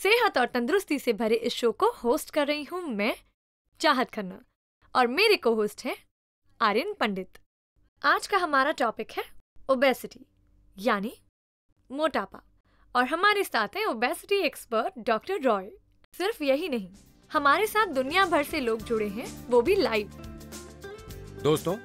सेहत और तंदुरुस्ती से भरे इस शो को होस्ट कर रही हूँ मैं, चाहत खन्ना, और मेरे को होस्ट है आर्यन पंडित। आज का हमारा टॉपिक है ओबेसिटी यानी मोटापा, और हमारे साथ हैं ओबेसिटी एक्सपर्ट डॉक्टर रॉय सिर्फ़ यही नहीं, हमारे साथ दुनिया भर से लोग जुड़े हैं, वो भी लाइव दोस्तों,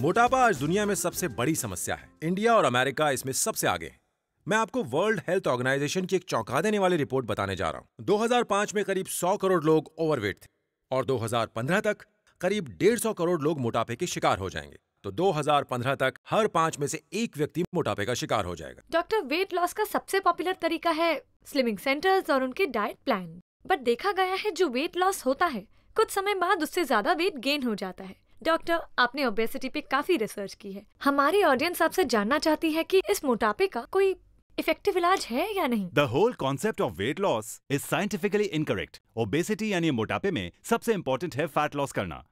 मोटापा आज दुनिया में सबसे बड़ी समस्या है। इंडिया और अमेरिका इसमें सबसे आगे है। मैं आपको वर्ल्ड हेल्थ ऑर्गेनाइजेशन की एक चौंका देने वाली रिपोर्ट बताने जा रहा हूँ। 2005 में करीब 100 करोड़ लोग ओवरवेट थे और 2015 तक करीब 150 करोड़ लोग मोटापे के शिकार हो जाएँगे। तो 2015 तक हर पाँच में से एक व्यक्ति मोटापे का शिकार हो जाएगा। डॉक्टर वेट लॉस का सबसे पॉपुलर तरीका है स्लिमिंग सेंटर्स और उनके डाइट प्लान बट देखा गया है जो वेट लॉस होता है, कुछ समय बाद उससे ज़्यादा वेट गेन हो जाता है। डॉक्टर, आपने ओबेसिटी पे काफ़ी रिसर्च की है। हमारी ऑडियंस आपसे जानना चाहती है कि इस मोटापे का कोई इफ़ेक्टिव इलाज है या नहीं? The whole concept of weight loss is scientifically incorrect. Obesity यानी मोटापे में सबसे इंपॉर्टेंट है फैट लॉस करना।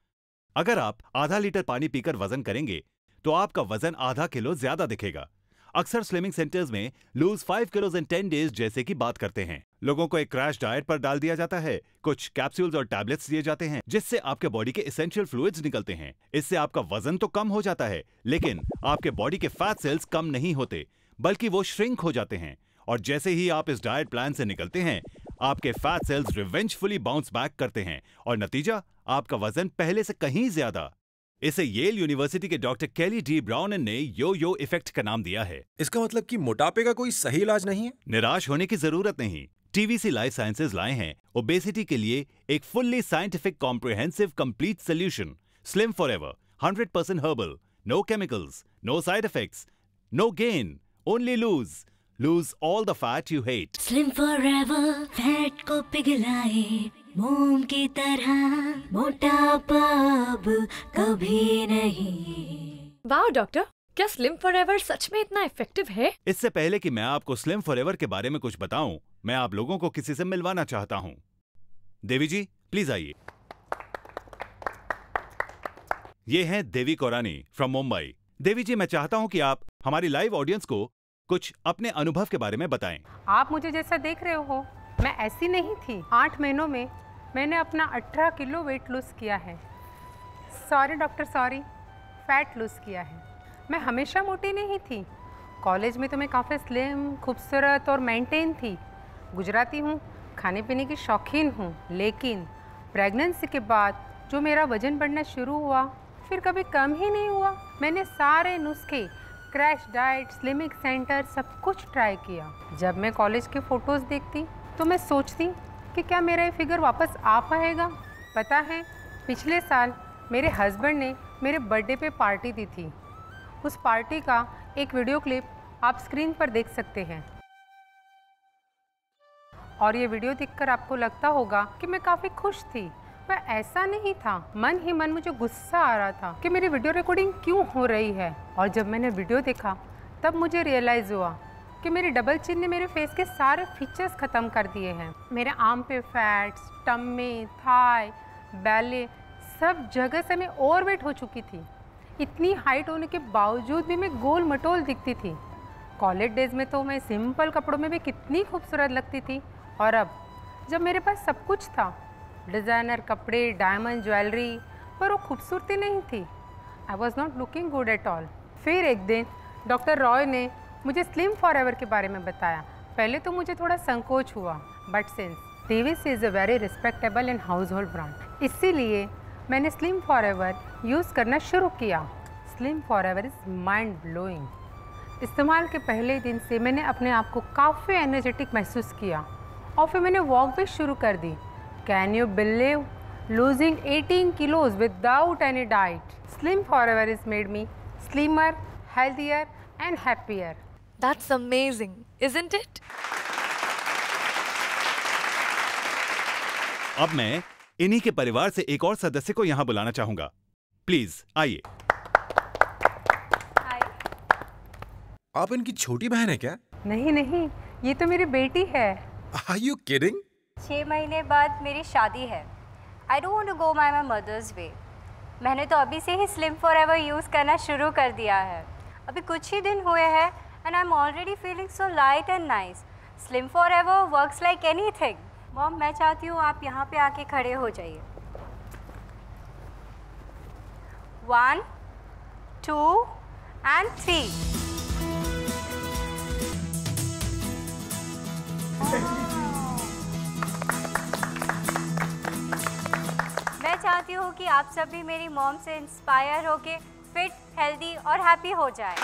अगर आप आधा लीटर पानी पीकर वज़न करेंगे तो आपका वज़न आधा किलो ज़्यादा दिखेगा। अक्सर स्लिमिंग सेंटर्स में lose five kilos in ten days जैसे की बात करते हैं। लोगों को एक क्रैश डाइट पर डाल दिया जाता है। कुछ कैप्सूल्स और टैबलेट्स दिए जाते हैं, जिससे आपके बॉडी के इसेंशियल फ्लूइड्स निकलते हैं। इससे आपका वज़न तो कम हो जाता है, लेकिन आपके बॉडी के फैट सेल्स कम नहीं होते। बल्कि वो श्रिंक हो जाते हैं। और जैसे ही आप इस डाइट प्लान से निकलते हैं आपके fat cells revengefully bounce back करते हैं। और नतीजा आपका वज़न पहले से कहीं ज़्यादा। इसे येल यूनिवर्सिटी के डॉक्टर कैली डी ब्राउन ने यो यो इफ़ेक्ट का नाम दिया है। इसका मतलब कि मोटापे का कोई सही इलाज नहीं है? निराश होने की ज़रूरत नहीं। टीवीसी लाइफ साइंसेज लाए हैं। ओबेसिटी के लिए एक fully scientific comprehensive complete solution slim for ever hundred percent herbal no chemicals no side effects no gain only lose lose all the fat you hate slim forever fat को पिघलाए मोम की तरह मोटापा अब कभी नहीं। वाह डॉक्टर क्या स्लिम फॉरएवर सच में इतना इफ़ेक्टिव है? इससे पहले कि मैं आपको स्लिम फॉरएवर के बारे में कुछ बताऊँ मैं आप लोगों को किसी से मिलवाना चाहता हूँ। देवी जी प्लीज़ आइए। ये हैं देवी कोरानी फ्रॉम मुंबई देवी जी मैं चाहता हूँ कि आप हमारी लाइव ऑडियंस को कुछ अपने अनुभव के बारे में बताएँ। आप मुझे जैसा देख रहे हो, मैं ऐसी नहीं थी। आठ महीनों में मैंने अपना 18 किलो वेट लूज़ किया है। Sorry doctor sorry fat lose किया है। मैं हमेशा मोटी नहीं थी। कॉलेज में तो मैं काफ़ी स्लिम खूबसूरत और मेंटेन थी। गुजराती हूँ, खाने पीने की शौकीन हूँ, लेकिन प्रेगनेंसी के बाद जो मेरा वज़न बढ़ना शुरू हुआ, फिर कभी कम ही नहीं हुआ। मैंने सारे नुस्खे क्रैश डाइट स्लिमिक सेंटर सब कुछ ट्राई किया। जब मैं कॉलेज के फ़ोटोज़ देखती तो मैं सोचती कि क्या मेरा ये फिगर वापस आ पाएगा? पता है, पिछले साल मेरे हस्बैंड ने मेरे बर्थडे पे पार्टी दी थी। उस पार्टी का एक वीडियो क्लिप आप स्क्रीन पर देख सकते हैं। और ये वीडियो देखकर आपको लगता होगा कि मैं काफ़ी खुश थी। पर ऐसा नहीं था। मन ही मन मुझे गुस्सा आ रहा था कि मेरी वीडियो रिकॉर्डिंग क्यों हो रही है। और जब मैंने वीडियो देखा, तब मुझे रियलाइज़ हुआ कि मेरी डबल चिन ने मेरे फेस के सारे फीचर्स ख़त्म कर दिए हैं। मेरे आम पे फैट्स टम्मे, थाई, बैले, सब जगह से मैं ओवर वेट हो चुकी थी। इतनी हाइट होने के बावजूद भी मैं गोल मटोल दिखती थी। कॉलेज डेज़ में तो मैं सिंपल कपड़ों में भी कितनी खूबसूरत लगती थी। और अब, जब मेरे पास सब कुछ था डिज़ाइनर कपड़े डायमंड ज्वेलरी पर वो खूबसूरती नहीं थी। I was not looking good at all फिर एक दिन डॉक्टर रॉय ने मुझे स्लिम फॉर एवर के बारे में बताया। पहले तो मुझे थोड़ा संकोच हुआ but since TVS is a very respectable and household brand इसीलिए मैंने स्लिम फॉर एवर यूज़ करना शुरू किया। Slim for ever is mind blowing इस्तेमाल के पहले दिन से मैंने अपने आप को काफ़ी एनर्जेटिक महसूस किया और फिर मैंने वॉक भी शुरू कर दी। Can you believe losing 18 kilos without any diet slim for ever is made me slimmer healthier and happier that's amazing isn't it अब मैं इन्हीं के परिवार से एक और सदस्य को यहाँ बुलाना चाहूँगा। प्लीज़ आइए। आप इनकी छोटी बहन है क्या? नहीं नहीं ये तो मेरी बेटी है। Are you kidding? छः महीने बाद मेरी शादी है। I don't go my my mother's वे मैंने तो अभी से ही स्लिम फॉर एवर यूज़ करना शुरू कर दिया है। अभी कुछ ही दिन हुए हैं and I am already feeling so light and nice slim for ever works like anything mom मैं चाहती हूँ आप यहाँ पे आके खड़े हो जाइए। वन टू एंड थ्री मैं चाहती हूँ कि आप सब भी मेरी मॉम से इंस्पायर होके फिट हेल्दी और हैप्पी हो जाए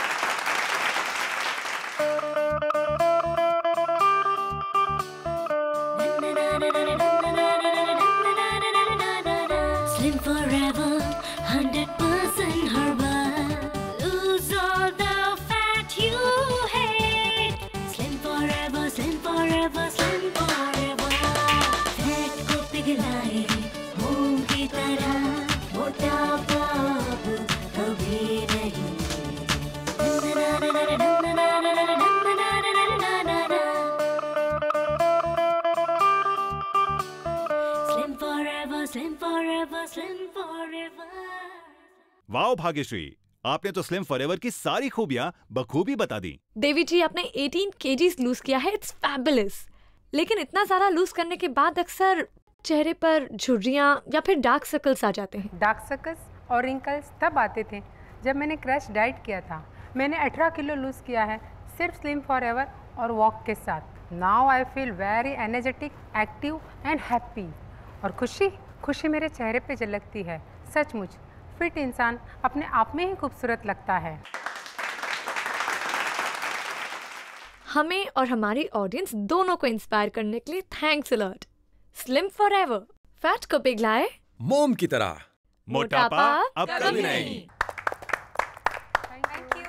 भाग्यश्री आपने तो स्लिम फॉरएवर की सारी खूबियाँ बखूबी बता दी। देवी जी आपने 18 केजीज लूज किया है। इट्स फैबुलस लेकिन इतना सारा लूज करने के बाद अक्सर चेहरे पर झुर्रियाँ या फिर डार्क सर्कल्स आ जाते हैं। डार्क सर्कल्स और रिंकल्स तब आते थे जब मैंने क्रैश डाइट किया था। मैंने 18 किलो लूज़ किया है सिर्फ़ स्लिम फॉर एवर और वॉक के साथ। Now I feel very energetic active and happy और खुशी खुशी मेरे चेहरे पे झलकती है। सचमुच फिट इंसान अपने आप में ही खूबसूरत लगता है। हमें और हमारी ऑडियंस दोनों को इंस्पायर करने के लिए thanks alert slim for ever fat को पिघलाए? मोम की तरह। मोटापा अब कभी नहीं थैंक यू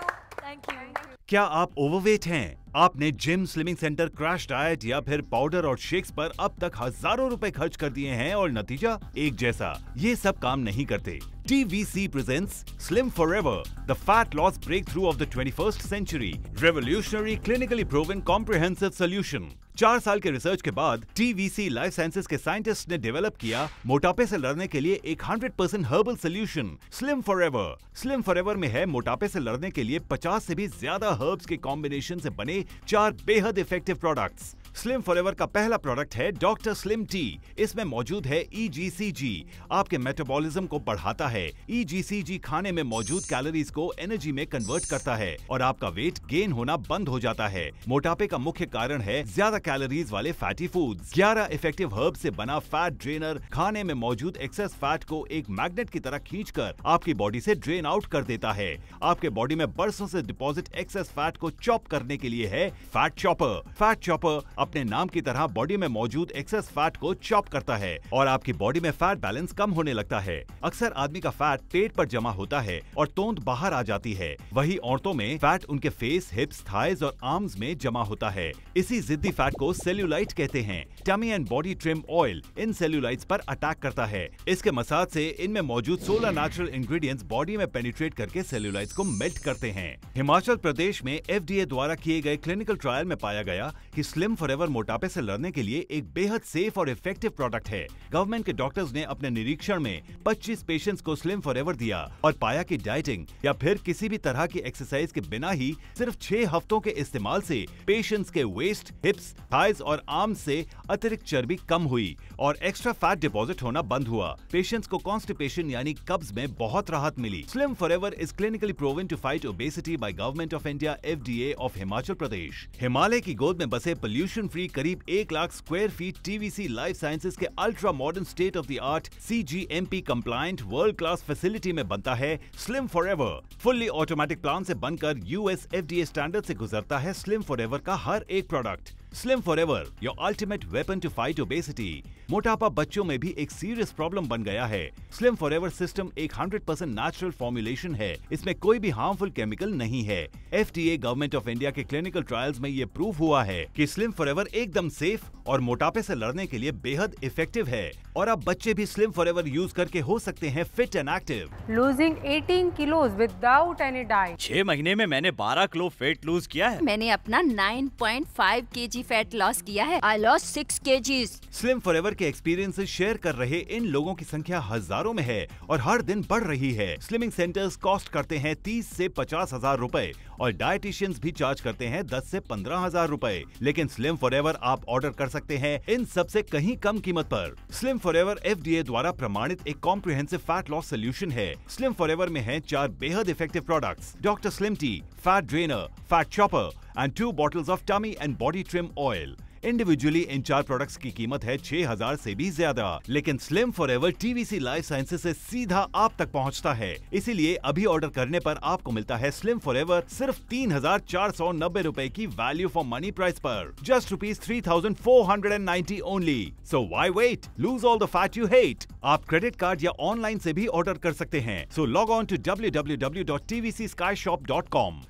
थैंक यू क्या आप ओवरवेट हैं? आपने gym slimming centre crash diet या फिर पाउडर और शेक्स पर अब तक हज़ारों रुपए खर्च कर दिए हैं और नतीजा एक जैसा। ये सब काम नहीं करते। T V C present Slim Forever the fat loss breakthrough of the twenty first century revolutionary clinically proven comprehensive solution चार साल के रिसर्च के बाद टीवीसी लाइफ साइंसेज के साइंटिस्ट ने डेवलप किया मोटापे से लड़ने के लिए एक 100% percent herbal solution Slim Forever Slim Forever में है मोटापे से लड़ने के लिए 50 से भी ज़्यादा हर्ब्स के कॉम्बिनेशन से बने चार बेहद इफ़ेक्टिव प्रोडक्ट्स स्लिम फॉरएवर का पहला प्रोडक्ट है डॉक्टर स्लिम टी इसमें मौजूद है ईजीसीजी आपके मेटाबॉलिज्म को बढ़ाता है। ईजीसीजी खाने में मौजूद कैलोरीज को एनर्जी में कन्वर्ट करता है और आपका वेट गेन होना बंद हो जाता है। मोटापे का मुख्य कारण है ज़्यादा कैलोरीज वाले फैटी फूड्स 11 इफ़ेक्टिव हर्ब से बना फैट ड्रेनर खाने में मौजूद एक्सेस फैट को एक मैग्नेट की तरह खींचकर आपकी बॉडी से ड्रेन आउट कर देता है। आपके बॉडी में बरसों से डिपॉजिट एक्सेस फैट को चॉप करने के लिए है फैट चॉपर फैट चॉपर अपने नाम की तरह बॉडी में मौजूद एक्सेस फैट को चॉप करता है और आपकी बॉडी में फैट बैलेंस कम होने लगता है। अक्सर आदमी का फैट पेट पर जमा होता है और तोंद बाहर आ जाती है। वही औरतों में फैट उनके फेस हिप्स थाइज और आर्म्स में जमा होता है। इसी जिद्दी फैट को सेल्यूलाइट कहते हैं। Tummy and body trim oil in cellulites पर अटैक करता है। इसके मसाज से इनमें मौजूद 16 नेचुरल इंग्रेडिएंट्स बॉडी में पेनिट्रेट करके सेल्यूलाइट्स को मेल्ट करते हैं। हिमाचल प्रदेश में एफडीए द्वारा किए गए क्लिनिकल ट्रायल में पाया गया कि स्लिम फॉरएवर मोटापे से लड़ने के लिए एक बेहद सेफ़ और इफ़ेक्टिव प्रोडक्ट है। गवर्नमेंट के डॉक्टर्स ने अपने निरीक्षण में 25 पेशेंट्स को स्लिम फॉरएवर दिया और पाया कि डाइटिंग या फिर किसी भी तरह की एक्सरसाइज के बिना ही सिर्फ़ छह हफ्तों के इस्तेमाल से पेशेंट्स के वेस्ट हिप्स थाइज और आर्म से अतिरिक्त चर्बी कम हुई। और एक्स्ट्रा फैट डिपॉजिट होना बंद हुआ। पेशेंट्स को कॉन्स्टिपेशन यानी कब्ज में बहुत राहत मिली। Slim Forever is clinically proven to fight obesity by government of India FDA of Himachal Pradesh Himalaya की गोद में बसे पोल्यूशन फ्री करीब एक lakh square feet TVC Life Sciences के ultra modern state of the art C G M P compliant world class facility में बनता है Slim Forever fully automatic plant से बनकर यूएस एफडीए स्टैंडर्ड से गुजरता है स्लिम फॉर एवर का हर एक product Slim Forever your ultimate weapon to fight obesity मोटापा बच्चों में भी एक सीरियस प्रॉब्लम बन गया है। स्लिम फॉर एवर सिस्टम एक 100% नेचुरल फॉर्मुलेशन है। इसमें कोई भी हार्मफुल केमिकल नहीं है। एफडीए गवर्नमेंट ऑफ़ इंडिया के क्लिनिकल ट्रायल्स में ये प्रूव हुआ है कि स्लिम फॉर एवर एकदम सेफ़ और मोटापे से लड़ने के लिए बेहद इफ़ेक्टिव है। और अब बच्चे भी स्लिम फॉर एवर यूज़ करके हो सकते हैं fit and active losing 18 kilos without any diet छह महीने में मैंने 12 किलो वेट लूज किया है। मैंने अपना नाइन 9.5 केजी फैट लॉस किया है। I loss six KGs Slim Forever के एक्सपीरियंस शेयर कर रहे इन लोगों की संख्या हज़ारों में है और हर दिन बढ़ रही है। स्लिमिंग सेंटर्स कॉस्ट करते हैं तीस से पचास हज़ार रूपए और डायटिशियंस भी चार्ज करते हैं 10 से पंद्रह हज़ार रूपए। लेकिन स्लिम फॉरएवर आप ऑर्डर कर सकते हैं इन सबसे कहीं कम कीमत पर। स्लिम फॉरएवर एफडीए द्वारा प्रमाणित एक कॉम्प्रिहेंसिव फैट लॉस सोल्यूशन है। स्लिम फॉरएवर में हैं चार बेहद effective products doctor slim tea fat drainer fat chopper and two bottles of tummy and body trim oil individually इन चार प्रोडक्ट्स की कीमत है 6000 से भी ज़्यादा। लेकिन Slim Forever TVC Life Sciences से सीधा आप तक पहुँचता है। इसीलिए अभी ऑर्डर करने पर आपको मिलता है स्लिम फॉर एवर सिर्फ़ तीन हज़ार चार सौ नब्बे रूपए की वैल्यू फॉर मनी प्राइस पर। Just rupees three thousand four hundred and ninety only so why wait lose all the fat you hate आप क्रेडिट कार्ड या ऑनलाइन से भी ऑर्डर कर सकते हैं। So log on to W W W dot TVC sky shop dot com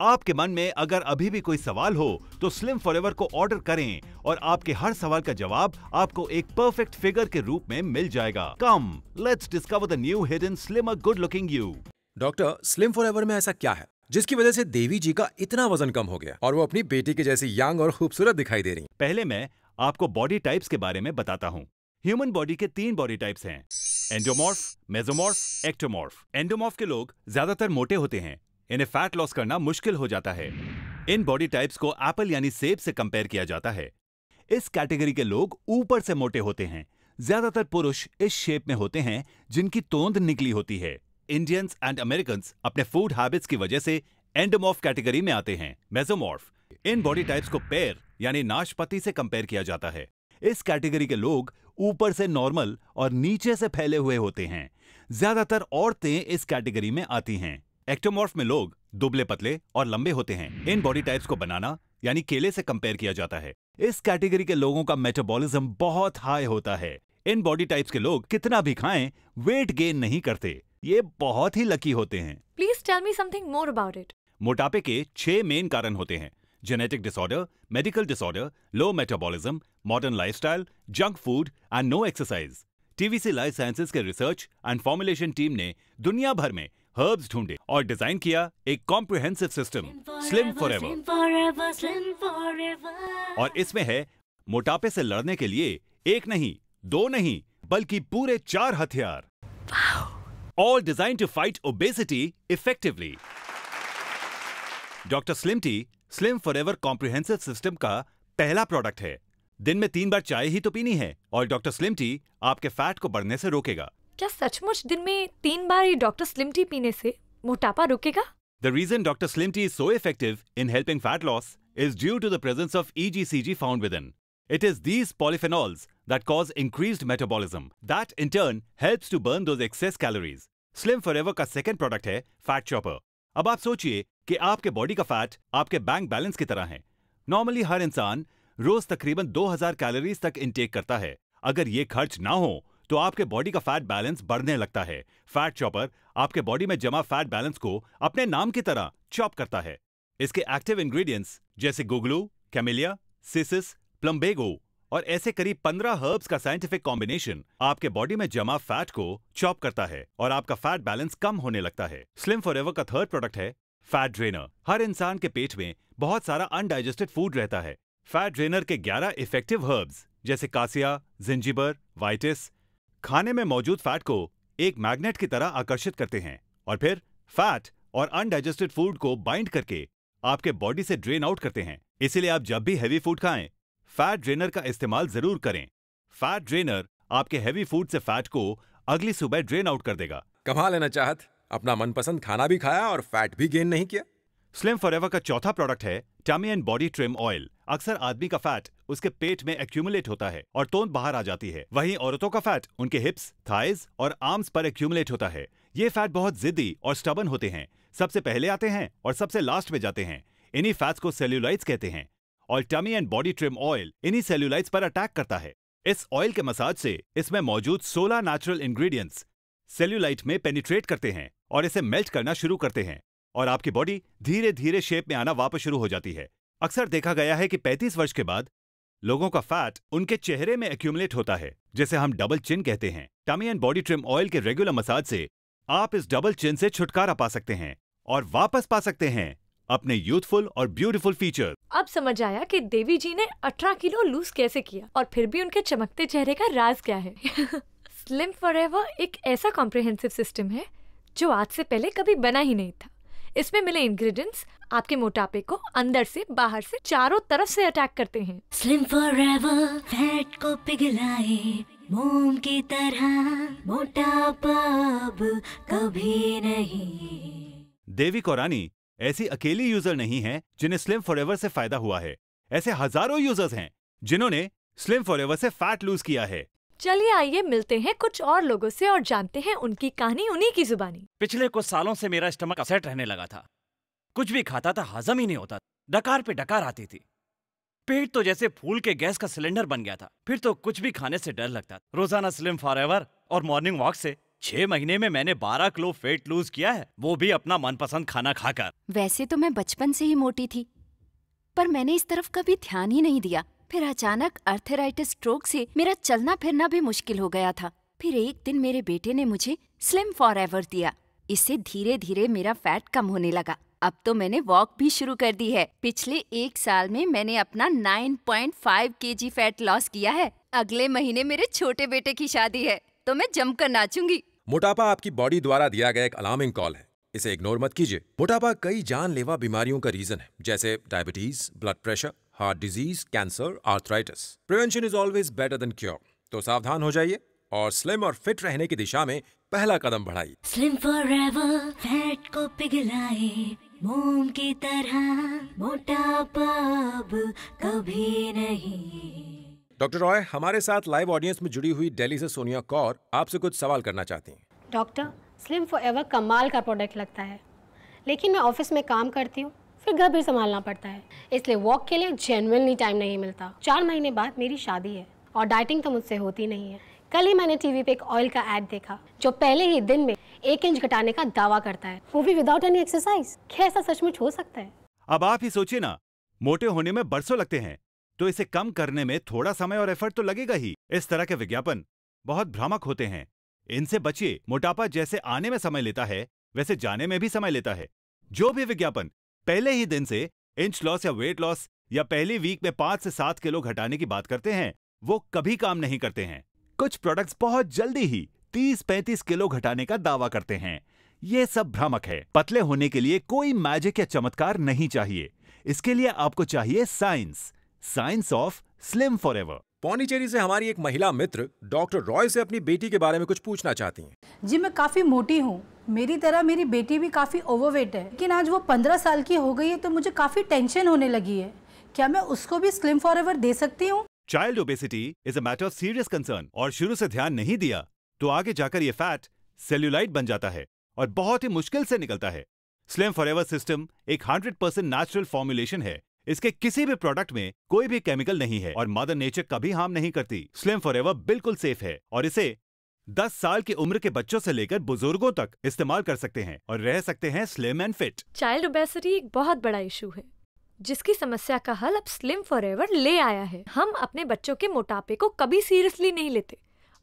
आपके मन में अगर अभी भी कोई सवाल हो तो स्लिम फॉरएवर को ऑर्डर करें और आपके हर सवाल का जवाब आपको एक परफेक्ट फिगर के रूप में मिल जाएगा। Come let's discover the new hidden slim a good looking you doctor Slim Forever में ऐसा क्या है? जिसकी वजह से देवी जी का इतना वज़न कम हो गया और वो अपनी बेटी के जैसी यंग और खूबसूरत दिखाई दे रही पहले मैं आपको बॉडी टाइप्स के बारे में बताता हूँ। ह्यूमन बॉडी के तीन बॉडी टाइप्स हैं। एंडोमॉर्फ मेजोमॉर्फ एक्टोमॉर्फ एंडोमॉर्फ के लोग ज़्यादातर मोटे होते हैं। इन्हें फैट लॉस करना मुश्किल हो जाता है। इन बॉडी टाइप्स को एप्पल यानी सेब से कंपेयर किया जाता है। इस कैटेगरी के लोग ऊपर से मोटे होते हैं। ज़्यादातर पुरुष इस शेप में होते हैं, जिनकी तोंद निकली होती है। इंडियंस एंड अमेरिकन अपने फ़ूड हैबिट्स की वजह से एंडोमॉर्फ कैटेगरी में आते हैं मेजोमॉर्फ इन बॉडी टाइप्स को पेयर यानी नाशपति से कंपेयर किया जाता है। इस कैटेगरी के लोग ऊपर से नॉर्मल और नीचे से फैले हुए होते हैं। ज़्यादातर औरतें इस कैटेगरी में आती हैं। एक्टोमॉर्फ में लोग दुबले पतले और लंबे होते हैं। इन बॉडी टाइप्स को बनाना यानी केले से कंपेयर किया जाता है। इस कैटेगरी के लोगों का मेटाबॉलिज्म बहुत हाई होता है। इन बॉडी टाइप्स के लोग कितना भी खाएँ वेट गेन नहीं करते। ये बहुत ही लकी होते हैं। Please tell me something more about it मोटापे के छह मेन कारण होते हैं। Genetic disorder medical disorder low metabolism modern lifestyle junk food and no exercise TVC Life Sciences के रिसर्च एंड फॉर्मुलेशन टीम ने दुनिया भर में हर्ब्स ढूंढे और डिज़ाइन किया एक comprehensive system slim for ever और इसमें है मोटापे से लड़ने के लिए एक नहीं दो नहीं बल्कि पूरे चार हथियार। All design to fight obesity effectively doctor slim tea Slim Forever comprehensive system का पहला प्रोडक्ट है। दिन में तीन बार चाय ही तो पीनी है और डॉक्टर स्लिम टी आपके फैट को बढ़ने से रोकेगा। क्या सचमुच दिन में तीन बार ये डॉक्टर स्लिम टी पीने से मोटापा रुकेगा? The reason doctor slim tea is so effective in helping fat loss is due to the presence of E G C G found within it is these polyphenols that cause increase metabolism that in turn helps to burn those excess calories Slim Forever का second product है fat chopper अब आप सोचिए कि आपके body का fat आपके bank balance की तरह है। नॉर्मली हर इंसान रोज तकरीबन 2000 कैलोरीज तक इनटेक करता है। अगर ये खर्च ना हो तो आपके बॉडी का फैट बैलेंस बढ़ने लगता है। फैट चॉपर आपके बॉडी में जमा फैट बैलेंस को अपने नाम की तरह चॉप करता है। इसके एक्टिव इंग्रेडिएंट्स जैसे गुगलू कैमिलिया सिसिस प्लम्बेगो और ऐसे करीब 15 हर्ब्स का साइंटिफिक कॉम्बिनेशन आपके बॉडी में जमा फैट को चॉप करता है और आपका फैट बैलेंस कम होने लगता है। स्लिम फॉरएवर का थर्ड प्रोडक्ट है फैट ड्रेनर हर इंसान के पेट में बहुत सारा अनडाइजेस्टेड फ़ूड रहता है। फैट ड्रेनर के 11 इफ़ेक्टिव हर्ब्स जैसे कासिया जिंजीबर वाइटिस खाने में मौजूद फैट को एक मैग्नेट की तरह आकर्षित करते हैं और फिर फैट और अनडाइजेस्टेड फ़ूड को बाइंड करके आपके बॉडी से ड्रेन आउट करते हैं। इसीलिए आप जब भी हैवी फ़ूड खाएँ फैट ड्रेनर का इस्तेमाल ज़रूर करें। फैट ड्रेनर आपके हैवी फ़ूड से फैट को अगली सुबह ड्रेन आउट कर देगा। कमा लेना चाहत। अपना मनपसंद खाना भी खाया और फैट भी गेन नहीं किया। स्लिम फॉरएवर का चौथा प्रोडक्ट है tummy and body trim oil अक्सर आदमी का फैट उसके पेट में एक्यूमुलेट होता है और तोंद बाहर आ जाती है। वहीं औरतों का फैट उनके हिप्स थाइज और आर्म्स पर एक्यूमुलेट होता है। ये फैट बहुत जिद्दी और स्टबन होते हैं। सबसे पहले आते हैं और सबसे लास्ट में जाते हैं। इन्हीं फैट्स को सेल्यूलाइट्स कहते हैं और tummy and body trim oil इन्हीं सेल्यूलाइट्स पर अटैक करता है। इस ऑयल के मसाज से इसमें मौजूद 16 नेचुरल इंग्रेडिएंट्स सेल्यूलाइट में पेनिट्रेट करते हैं और इसे मेल्ट करना शुरू करते हैं और आपकी बॉडी धीरे धीरे शेप में आना वापस शुरू हो जाती है। अक्सर देखा गया है कि 35 वर्ष के बाद लोगों का फैट उनके चेहरे में एक्यूमुलेट होता है, जिसे हम डबल चिन कहते हैं। Tummy and body trim oil के रेगुलर मसाज से आप इस डबल चिन से छुटकारा पा सकते हैं और वापस पा सकते हैं अपने यूथफुल और ब्यूटीफुल फीचर अब समझ आया कि देवी जी ने 18 किलो लूज कैसे किया और फिर भी उनके चमकते चेहरे का राज क्या है। स्लिम फॉरएवर एक ऐसा कॉम्प्रिहेंसिव सिस्टम है, जो आज से पहले कभी बना ही नहीं था। इसमें मिले इंग्रेडिएंट्स आपके मोटापे को अंदर से बाहर से चारों तरफ़ से अटैक करते हैं। स्लिम फॉरएवर फैट को पिघलाए मोम की तरह मोटापा अब कभी नहीं। देवी कोरानी ऐसी अकेली यूज़र नहीं है जिन्हें स्लिम फॉरएवर से फ़ायदा हुआ है। ऐसे हज़ारों यूज़र्स हैं जिन्होंने स्लिम फॉरएवर से फैट लूज किया है। चलिए आइए मिलते हैं कुछ और लोगों से और जानते हैं उनकी कहानी उन्हीं की जुबानी। पिछले कुछ सालों से मेरा स्टमक अपसेट रहने लगा था। कुछ भी खाता था, हजम ही नहीं होता डकार पे डकार आती थी। पेट तो जैसे फूल के गैस का सिलेंडर बन गया था। फिर तो कुछ भी खाने से डर लगता रोज़ाना स्लिम फॉरएवर और मॉर्निंग वॉक से छह महीने में मैंने 12 किलो फेट लूज किया है, वो भी अपना मनपसंद खाना खाकर। वैसे तो मैं बचपन से ही मोटी थी, पर मैंने इस तरफ़ कभी ध्यान ही नहीं दिया। फिर अचानक अर्थराइटिस स्ट्रोक से मेरा चलना फिरना भी मुश्किल हो गया था। फिर एक दिन मेरे बेटे ने मुझे स्लिम फॉर दिया। इससे धीरे धीरे मेरा फैट कम होने लगा। अब तो मैंने वॉक भी शुरू कर दी है। पिछले एक साल में मैंने अपना 9.5 केजी फैट लॉस किया है। अगले महीने मेरे छोटे बेटे की शादी है तो मैं जमकर नाचूँगी। मोटापा आपकी बॉडी द्वारा दिया गया एक अलार्मिंग कॉल है। इसे इग्नोर मत कीजिए। मोटापा कई जानलेवा बीमारियों का रीजन है जैसे diabetes blood pressure heart disease cancer arthritis prevention is always better than cure तो सावधान हो जाइए और स्लिम और फिट रहने की दिशा में पहला कदम बढ़ाइए। स्लिम फॉरएवर फैट को पिघलाए। मोम की तरह मोटापा अब कभी नहीं। डॉक्टर रॉय हमारे साथ लाइव ऑडियंस में जुड़ी हुई दिल्ली से सोनिया कौर आपसे कुछ सवाल करना चाहती हैं। डॉक्टर स्लिम फॉर एवर कमाल का प्रोडक्ट लगता है। लेकिन मैं ऑफ़िस में काम करती हूँ फिर घर भी संभालना पड़ता है। इसलिए वॉक के लिए जेनुअनली टाइम नहीं मिलता। चार महीने बाद मेरी शादी है और डाइटिंग तो मुझसे होती नहीं है। कल ही मैंने टीवी पे एक ऑयल का एड देखा जो पहले ही दिन में एक इंच घटाने का दावा करता है। वो भी विदाउट एनी एक्सरसाइज क्या ऐसा सचमुच हो सकता है? अब आप ही सोचिए ना, मोटे होने में बरसों लगते हैं तो इसे कम करने में थोड़ा समय और एफर्ट तो लगेगा ही। इस तरह के विज्ञापन बहुत भ्रामक होते हैं। इनसे बचिए, मोटापा जैसे आने में समय लेता है, वैसे जाने में भी समय लेता है। जो भी विज्ञापन, पहले ही दिन से इंच लॉस या वेट लॉस या पहली वीक में पाँच से सात किलो घटाने की बात करते हैं, वो कभी काम नहीं करते हैं। कुछ प्रोडक्ट्स बहुत जल्दी ही 30-35 किलो घटाने का दावा करते हैं। ये सब भ्रामक है। पतले होने के लिए कोई मैजिक या चमत्कार नहीं चाहिए। इसके लिए आपको चाहिए science science of Slim Forever Pondicherry से हमारी एक महिला मित्र डॉक्टर रॉय से अपनी बेटी के बारे में कुछ पूछना चाहती हैं। जी मैं काफ़ी मोटी हूँ। मेरी तरह मेरी बेटी भी काफ़ी ओवरवेट है। लेकिन आज वो पंद्रह साल की हो गई है तो मुझे काफ़ी टेंशन होने लगी है। क्या मैं उसको भी स्लिम फॉर एवर दे सकती हूँ? Child obesity is a matter of serious concern और शुरू से ध्यान नहीं दिया। तो आगे जाकर यह फैट सेल्यूलाइट बन जाता है और बहुत ही मुश्किल से निकलता है। स्लिम फॉरएवर सिस्टम एक 100 परसेंट नेचुरल फॉर्मुलेशन है। इसके किसी भी प्रोडक्ट में कोई भी केमिकल नहीं है और मदर नेचर कभी हार्म नहीं करती। स्लिम फॉरएवर बिल्कुल सेफ़ है और इसे 10 साल की उम्र के बच्चों से लेकर बुज़ुर्गों तक इस्तेमाल कर सकते हैं और रह सकते हैं slim and fit child obesity एक बहुत बड़ा इशू है, जिसकी समस्या का हल अब स्लिम फॉरएवर ले आया है। हम अपने बच्चों के मोटापे को कभी सीरियसली नहीं लेते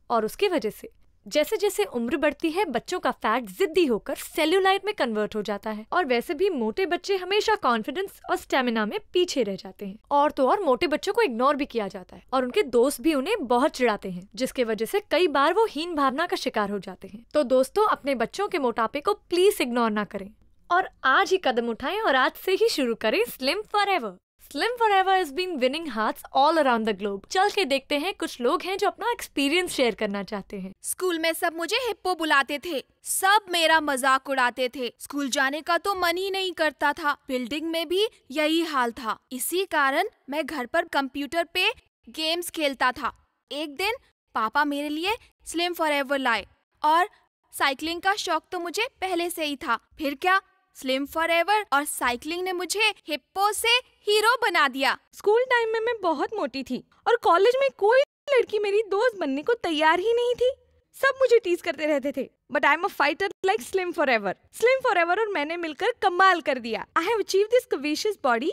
और उसकी वजह से जैसे जैसे उम्र बढ़ती है, बच्चों का फैट जिद्दी होकर सेल्यूलाइट में कन्वर्ट हो जाता है। और वैसे भी मोटे बच्चे हमेशा कॉन्फिडेंस और स्टेमिना में पीछे रह जाते हैं। और तो और मोटे बच्चों को इग्नोर भी किया जाता है और उनके दोस्त भी उन्हें बहुत चिढ़ाते हैं, जिसके वजह से कई बार वो हीन भावना का शिकार हो जाते हैं। तो दोस्तों, अपने बच्चों के मोटापे को प्लीज़ इग्नोर ना करें। और आज ही कदम उठाएँ और आज से ही शुरू करें Slim Forever Slim Forever has been winning hearts all around the globe. चल के देखते हैं कुछ लोग हैं जो अपना एक्सपीरियंस शेयर करना चाहते हैं। स्कूल में सब मुझे हिप्पो बुलाते थे। सब मेरा मज़ाक उड़ाते थे। स्कूल जाने का तो मन ही नहीं करता था। बिल्डिंग में भी यही हाल था। इसी कारण मैं घर पर कंप्यूटर पे गेम्स खेलता था। एक दिन पापा मेरे लिए स्लिम फॉरएवर लाए। और साइकिलिंग का शौक तो मुझे पहले से ही था। फिर क्या? स्लिम फॉर एवर और साइकिलिंग ने मुझे हिप्पो से हीरो बना दिया। स्कूल टाइम में मैं बहुत मोटी थी और कॉलेज में कोई लड़की मेरी दोस्त बनने को तैयार ही नहीं थी। सब मुझे टीज करते रहते थे। But I am a fighter like Slim Forever Slim Forever और मैंने मिलकर कमाल कर दिया। I have achieve this curvaceous body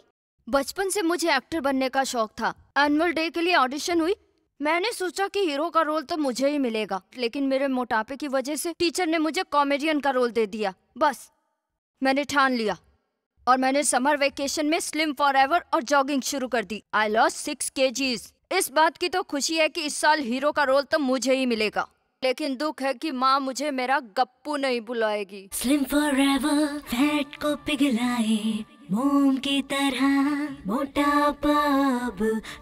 बचपन से मुझे एक्टर बनने का शौक था। एनुअल डे के लिए ऑडिशन हुई। मैंने सोचा कि हीरो का रोल तो मुझे ही मिलेगा। लेकिन मेरे मोटापे की वजह से टीचर ने मुझे कॉमेडियन का रोल दे दिया। बस। मैंने ठान लिया। और मैंने समर वेकेशन में स्लिम फॉर एवर और जॉगिंग शुरू कर दी। आई लॉस सिक्स के इस बात की तो खुशी है कि इस साल हीरो का रोल तो मुझे ही मिलेगा। लेकिन दुख है कि माँ मुझे मेरा गप्पू नहीं बुलाएगी। स्लिम फॉरएवर फैट को पिघलाए मोम की तरह मोटापा अब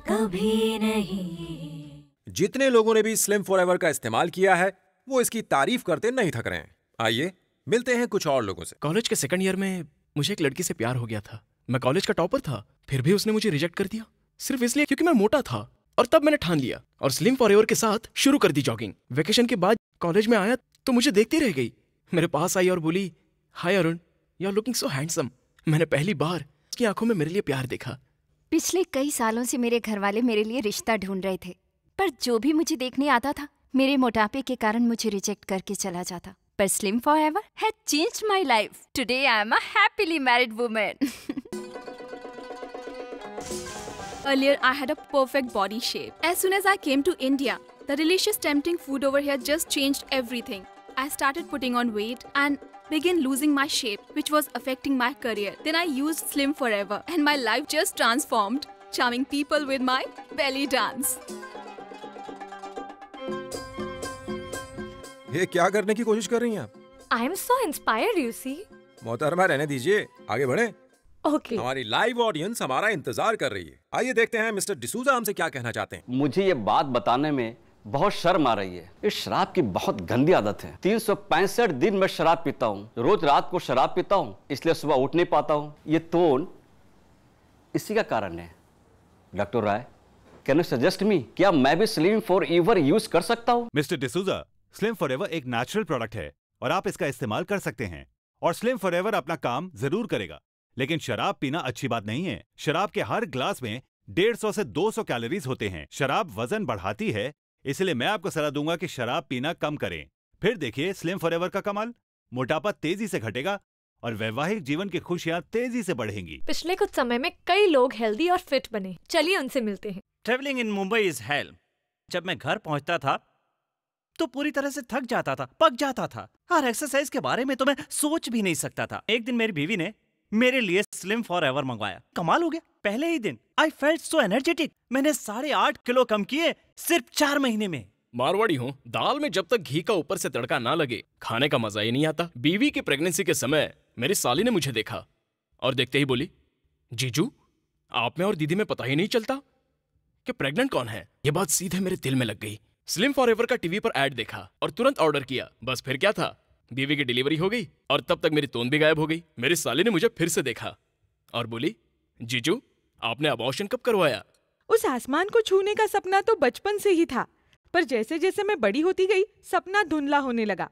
कभी नहीं। जितने लोगों ने भी स्लिम फॉरएवर का इस्तेमाल किया है वो इसकी तारीफ़ करते नहीं थक रहे हैं। आइए मिलते हैं कुछ और लोगों से। कॉलेज के सेकंड ईयर में मुझे एक लड़की से प्यार हो गया था। मैं कॉलेज का टॉपर था फिर भी उसने मुझे रिजेक्ट कर दिया। सिर्फ़ इसलिए क्योंकि मैं मोटा था और तब मैंने ठान लिया और स्लिम फॉर के साथ शुरू कर दी जॉगिंग वेकेशन के बाद कॉलेज में आया तो मुझे देखती रह गई। मेरे पास आई और बोली hi Arun you are looking so handsome मैंने पहली बार उसकी आँखों में मेरे लिए प्यार देखा। पिछले कई सालों से मेरे घर वाले मेरे लिए रिश्ता ढूंढ रहे थे पर जो भी मुझे देखने आता था मेरे मोटापे के कारण मुझे रिजेक्ट करके चला जाता। but Slim Forever had changed my life. Today I am a happily married woman. Earlier I had a perfect body shape. As soon as I came to India, the delicious tempting food over here just changed everything. I started putting on weight and began losing my shape, which was affecting my career. Then I used Slim Forever and my life just transformed, charming people with my belly dance. ये क्या करने की कोशिश कर रही हैं आप? I am so inspired you see मोहतरमा रहने दीजिए। आगे बढ़े। Okay okay. हमारी लाइव ऑडियंस हमारा इंतज़ार कर रही है। आइए देखते हैं मिस्टर डिसूजा हमसे क्या कहना चाहते हैं। मुझे ये बात बताने में बहुत शर्म आ रही है। इस शराब की बहुत गंदी आदत है। तीन सौ पैंसठ दिन मैं शराब पीता हूँ। रोज रात को शराब पीता हूँ इसलिए सुबह उठ नहीं पाता हूँ। ये तोन इसी का कारण है। Doctor Rai can you suggest me क्या मैं भी स्लिम फॉर एवर यूज़ कर सकता हूँ? मिस्टर डिसूजा स्लिम फॉरएवर एक नेचुरल प्रोडक्ट है और आप इसका इस्तेमाल कर सकते हैं। और स्लिम फॉरएवर अपना काम ज़रूर करेगा। लेकिन शराब पीना अच्छी बात नहीं है। शराब के हर ग्लास में 150 से 200 कैलोरीज होते हैं। शराब वज़न बढ़ाती है इसलिए मैं आपको सलाह दूँगा कि शराब पीना कम करें। फिर देखिए स्लिम फॉरएवर का कमाल। मोटापा तेज़ी से घटेगा और वैवाहिक जीवन की खुशियाँ तेज़ी से बढ़ेंगी। पिछले कुछ समय में कई लोग हेल्दी और फिट बने। चलिए उनसे मिलते हैं। Travelling in Mumbai is hell जब मैं घर पहुँचता था तो पूरी तरह से थक जाता था, पक जाता था। और एक्सरसाइज के बारे में तो मैं सोच भी नहीं सकता था। एक दिन मेरी बीवी ने मेरे लिए स्लिम फॉर एवर मंगवाया। कमाल हो गया। पहले ही दिन। आई फेल्ट सो एनर्जेटिक मैंने साढ़े आठ किलो कम किए सिर्फ़ चार महीने में। मारवाड़ी हूँ। दाल में जब तक घी का ऊपर से तड़का ना लगे, खाने का मज़ा ही नहीं आता। बीवी की प्रेगनेंसी के समय मेरी साली ने मुझे देखा। और देखते ही बोली, जीजू, आप में और दीदी में पता ही नहीं चलता कि प्रेग्नेंट कौन है? ये बात सीधे मेरे दिल में लग गई। स्लिम फॉर एवर का टीवी पर ऐड देखा और तुरंत ऑर्डर किया। बस फिर क्या था? बीवी की डिलीवरी हो गई और तब तक मेरी तोन भी गायब हो गई। मेरी साली ने मुझे फिर से देखा। और बोली, जीजू, आपने अबॉर्शन कब करवाया? उस आसमान को छूने का सपना तो बचपन से ही था, पर जैसे जैसे मैं बड़ी होती गई, सपना धुंधला होने लगा।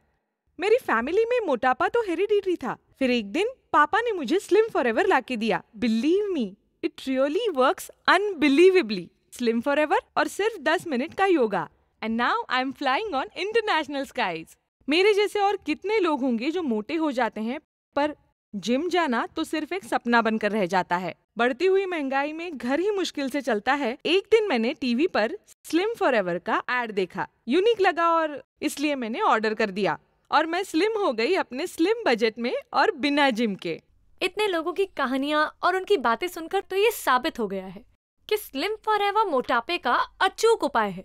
मेरी फैमिली में मोटापा तो हेरिडिटरी था। फिर एक दिन पापा ने मुझे स्लिम फॉर एवर ला के दिया। Believe me it really works unbelievably Slim Forever और सिर्फ़ दस मिनट का yoga. And now I am flying on international skies मेरे जैसे और कितने लोग होंगे जो मोटे हो जाते हैं, पर जिम जाना तो सिर्फ़ एक सपना बनकर रह जाता है। बढ़ती हुई महँगाई में घर ही मुश्किल से चलता है। एक दिन मैंने टीवी पर स्लिम फॉर एवर का एड देखा। यूनिक लगा और इसलिए मैंने ऑर्डर कर दिया। और मैं स्लिम हो गई अपने स्लिम बजट में और बिना जिम के। इतने लोगों की कहानियाँ और उनकी बातें सुनकर तो ये साबित हो गया है कि स्लिम फॉर एवर मोटापे का अचूक उपाय है।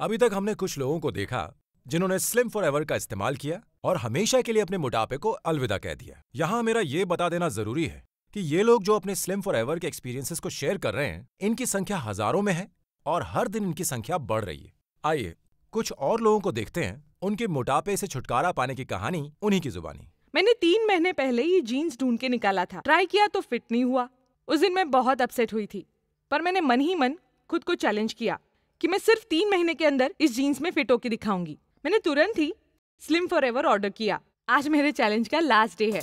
अभी तक हमने कुछ लोगों को देखा जिन्होंने स्लिम फॉर एवर का इस्तेमाल किया और हमेशा के लिए अपने मोटापे को अलविदा कह दिया। यहाँ मेरा ये बता देना ज़रूरी है कि ये लोग जो अपने स्लिम फॉर एवर के एक्सपीरियंसेस को शेयर कर रहे हैं, इनकी संख्या हज़ारों में है और हर दिन इनकी संख्या बढ़ रही है। आइए, कुछ और लोगों को देखते हैं उनके मोटापे से छुटकारा पाने की कहानी, उन्हीं की जुबानी। मैंने तीन महीने पहले ये जीन्स ढूंढ के निकाला था। ट्राई किया तो फिट नहीं हुआ। उस दिन मैं बहुत अपसेट हुई थी, पर मैंने मन ही मन खुद को चैलेंज किया। कि मैं सिर्फ़ तीन महीने के अंदर इस जीन्स में फिट होके दिखाऊँगी। मैंने तुरंत ही स्लिम फॉर एवर ऑर्डर किया। आज मेरे चैलेंज का लास्ट डे है।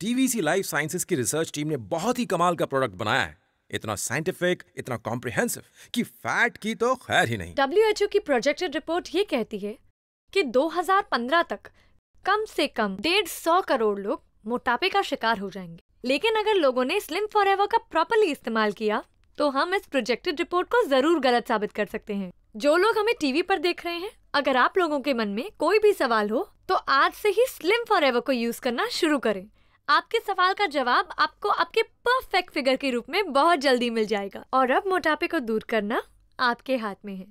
टीवीसी लाइफ साइंसेज की रिसर्च टीम ने बहुत ही कमाल का प्रोडक्ट बनाया है। इतना साइंटिफिक इतना कॉम्प्रिहेंसिव कि फैट की तो खैर ही नहीं। डब्ल्यू की प्रोजेक्टेड रिपोर्ट ये कहती है कि 2015 तक कम से कम डेढ़ सौ करोड़ लोग मोटापे का शिकार हो जाएँगे। लेकिन अगर लोगों ने स्लिम फॉर का प्रॉपरली इस्तेमाल किया तो हम इस प्रोजेक्टेड रिपोर्ट को ज़रूर गलत साबित कर सकते हैं। जो लोग हमें टीवी पर देख रहे हैं, अगर आप लोगों के मन में कोई भी सवाल हो तो आज से ही स्लिम फॉर एवर को यूज़ करना शुरू करें। आपके सवाल का जवाब आपको आपके परफेक्ट फिगर के रूप में बहुत जल्दी मिल जाएगा। और अब मोटापे को दूर करना आपके हाथ में है।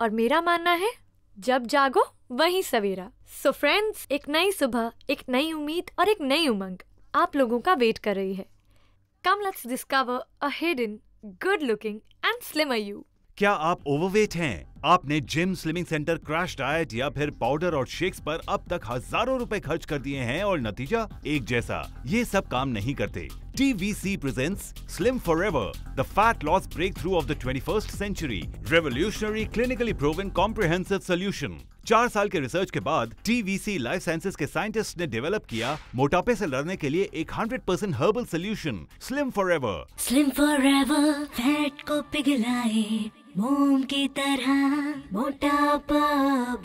और मेरा मानना है, जब जागो, वही सवेरा। सो so फ्रेंड्स एक नई सुबह, एक नई उम्मीद और एक नई उमंग। आप लोगों का वेट कर रही है। Come let's discover a hidden good looking and slim are you क्या आप ओवरवेट हैं? आपने gym slimming centre crash diet या फिर पाउडर और शेक्स पर अब तक हज़ारों रुपए खर्च कर दिए हैं और नतीजा एक जैसा। ये सब काम नहीं करते। T V C present Slim Forever the fat loss breakthrough of the twenty first century revolutionary clinically proven comprehensive solution चार साल के रिसर्च के बाद टीवीसी लाइफ साइंसेज के साइंटिस्ट ने डेवलप किया मोटापे से लड़ने के लिए एक 100% herbal solution Slim Forever Slim Forever fat को पिघलाए मोम की तरह मोटापा अब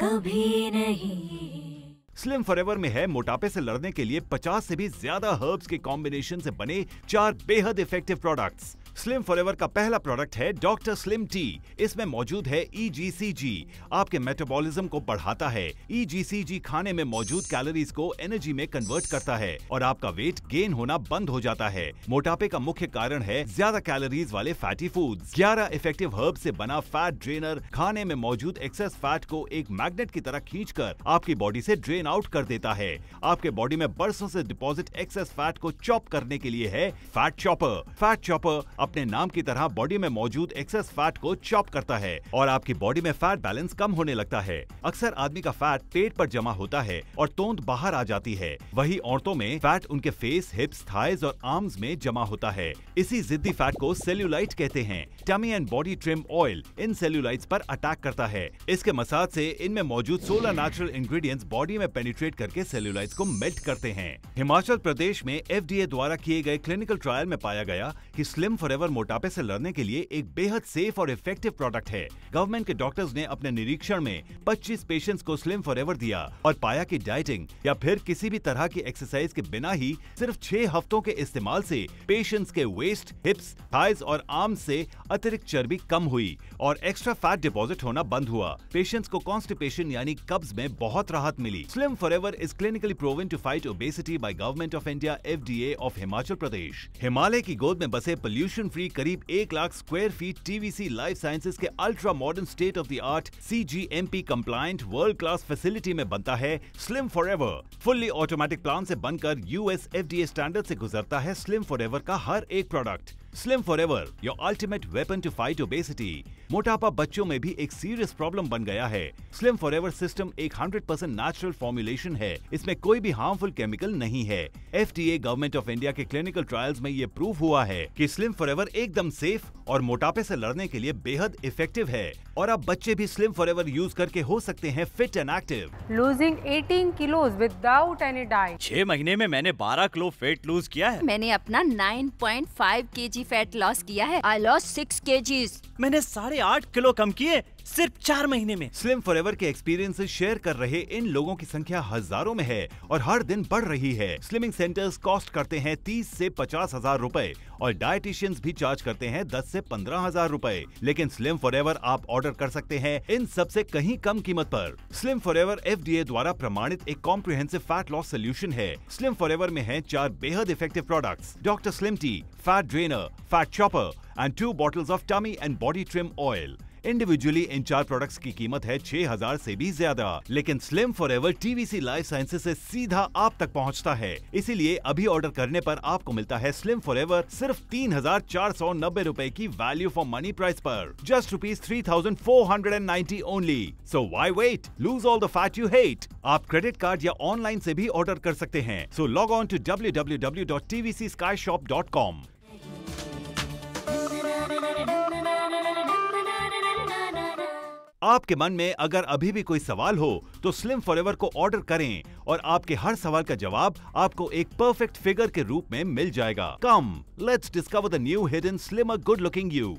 कभी नहीं। स्लिम फॉरएवर में है मोटापे से लड़ने के लिए 50 से भी ज़्यादा हर्ब्स के कॉम्बिनेशन से बने चार बेहद इफ़ेक्टिव प्रोडक्ट्स स्लिम फॉरएवर का पहला प्रोडक्ट है डॉक्टर स्लिम टी इसमें मौजूद है ईजीसीजी आपके मेटाबॉलिज्म को बढ़ाता है। ईजीसीजी खाने में मौजूद कैलोरीज को एनर्जी में कन्वर्ट करता है और आपका वेट गेन होना बंद हो जाता है। मोटापे का मुख्य कारण है ज़्यादा कैलोरीज वाले फैटी फूड्स 11 इफ़ेक्टिव हर्ब से बना फैट ड्रेनर खाने में मौजूद एक्सेस फैट को एक मैग्नेट की तरह खींचकर आपकी बॉडी से ड्रेन आउट कर देता है। आपके बॉडी में बरसों से डिपॉजिट एक्सेस फैट को चॉप करने के लिए है फैट चॉपर फैट चॉपर अपने नाम की तरह बॉडी में मौजूद एक्सेस फैट को चॉप करता है और आपकी बॉडी में फैट बैलेंस कम होने लगता है। अक्सर आदमी का फैट पेट पर जमा होता है और तोंद बाहर आ जाती है। वही औरतों में फैट उनके फेस हिप्स थाइज और आर्म्स में जमा होता है। इसी जिद्दी फैट को सेल्यूलाइट कहते हैं। Tummy and body trim oil in cellulites पर अटैक करता है। इसके मसाज से इनमें मौजूद 16 नेचुरल इंग्रेडिएंट्स बॉडी में पेनिट्रेट करके सेल्यूलाइट्स को मेल्ट करते हैं। हिमाचल प्रदेश में एफडीए द्वारा किए गए क्लिनिकल ट्रायल में पाया गया कि स्लिम फॉरएवर मोटापे से लड़ने के लिए एक बेहद सेफ़ और इफ़ेक्टिव प्रोडक्ट है। गवर्नमेंट के डॉक्टर्स ने अपने निरीक्षण में 25 पेशेंट्स को स्लिम फॉरएवर दिया और पाया कि डाइटिंग या फिर किसी भी तरह की एक्सरसाइज के बिना ही सिर्फ़ छह हफ्तों के इस्तेमाल से पेशेंट्स के वेस्ट हिप्स थाइज और आर्म से अतिरिक्त चर्बी कम हुई और एक्स्ट्रा फैट डिपॉजिट होना बंद हुआ। पेशेंट्स को कॉन्स्टिपेशन यानी कब्ज में बहुत राहत मिली। Slim Forever is clinically proven to fight obesity by government of India FDA of Himachal Pradesh Himalaya की गोद में बसे पोल्यूशन फ्री करीब एक lakh square feet TVC Life Sciences के ultra modern state of the art C G M P compliant world class facility में बनता है Slim Forever fully automatic plant से बनकर यूएस ए स्टैंडर्ड से गुजरता है स्लिम फॉर एवर का हर एक product slim forever your ultimate weapon to fight obesity मोटापा बच्चों में भी एक सीरियस प्रॉब्लम बन गया है। स्लिम फॉर एवर सिस्टम एक 100% नेचुरल फॉर्मुलेशन है। इसमें कोई भी हार्मफुल केमिकल नहीं है। एफडीए गवर्नमेंट ऑफ़ इंडिया के क्लिनिकल ट्रायल्स में ये प्रूव हुआ है कि स्लिम फॉर एवर एकदम सेफ़ और मोटापे से लड़ने के लिए बेहद इफ़ेक्टिव है। और अब बच्चे भी स्लिम फॉर एवर यूज़ करके हो सकते हैं fit and active losing 18 kilos without any diet छह महीने में मैंने 12 किलो वेट लूज किया है। मैंने अपना 9.5 केजी फैट लॉस किया है। आई लॉस सिक्स के मैंने साढ़े आठ किलो कम किए। सिर्फ़ चार महीने में। स्लिम फॉरएवर के एक्सपीरियंस शेयर कर रहे इन लोगों की संख्या हज़ारों में है और हर दिन बढ़ रही है। स्लिमिंग सेंटर्स कॉस्ट करते हैं तीस से पचास हज़ार रूपए और डायटिशियंस भी चार्ज करते हैं दस से पंद्रह हज़ार रूपए। लेकिन स्लिम फॉरएवर आप ऑर्डर कर सकते हैं इन सबसे कहीं कम कीमत पर। स्लिम फॉरएवर एफडीए द्वारा प्रमाणित एक कॉम्प्रिहेंसिव फैट लॉस सोल्यूशन है। स्लिम फॉरएवर में है चार बेहद effective products doctor slim tea fat drainer fat chopper and two bottles of tummy and body trim oil. Individually इन चार प्रोडक्ट्स की कीमत है 6000 से भी ज़्यादा। लेकिन slim forever TVC life sciences से सीधा आप तक पहुँचता है। इसीलिए अभी ऑर्डर करने पर आपको मिलता है स्लिम फॉर एवर सिर्फ़ तीन हज़ार चार सौ नब्बे रूपए की वैल्यू फॉर मनी प्राइस पर। Just rupees three thousand four hundred and ninety only so why wait lose all the fat you hate आप क्रेडिट कार्ड या ऑनलाइन से भी ऑर्डर कर सकते हैं। So log on to W W W dot TVC sky shop dot com आपके मन में अगर अभी भी कोई सवाल हो तो स्लिम फॉरएवर को ऑर्डर करें और आपके हर सवाल का जवाब आपको एक परफेक्ट फिगर के रूप में मिल जाएगा। Come let's discover the new hidden a good looking you